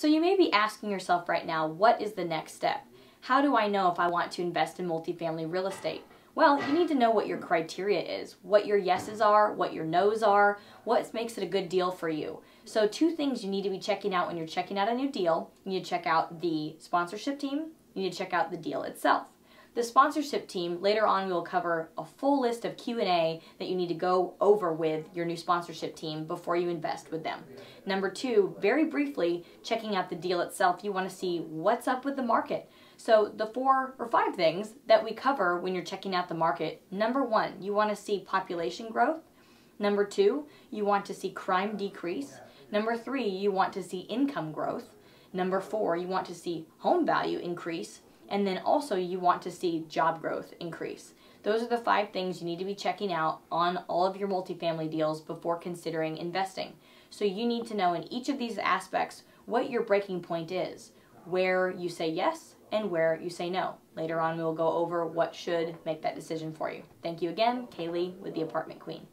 So you may be asking yourself right now, what is the next step? How do I know if I want to invest in multifamily real estate? Well, you need to know what your criteria is, what your yeses are, what your nos are, what makes it a good deal for you. So two things you need to be checking out when you're checking out a new deal. You need to check out the sponsorship team, you need to check out the deal itself. The sponsorship team, later on we will cover a full list of Q&A that you need to go over with your new sponsorship team before you invest with them. Number two, very briefly, checking out the deal itself, you want to see what's up with the market. So the four or five things that we cover when you're checking out the market. Number one, you want to see population growth. Number two, you want to see crime decrease. Number three, you want to see income growth. Number four, you want to see home value increase. And then also you want to see job growth increase. Those are the five things you need to be checking out on all of your multifamily deals before considering investing. So you need to know in each of these aspects what your breaking point is, where you say yes and where you say no. Later on, we will go over what should make that decision for you. Thank you again, Kaylee with the Apartment Queen.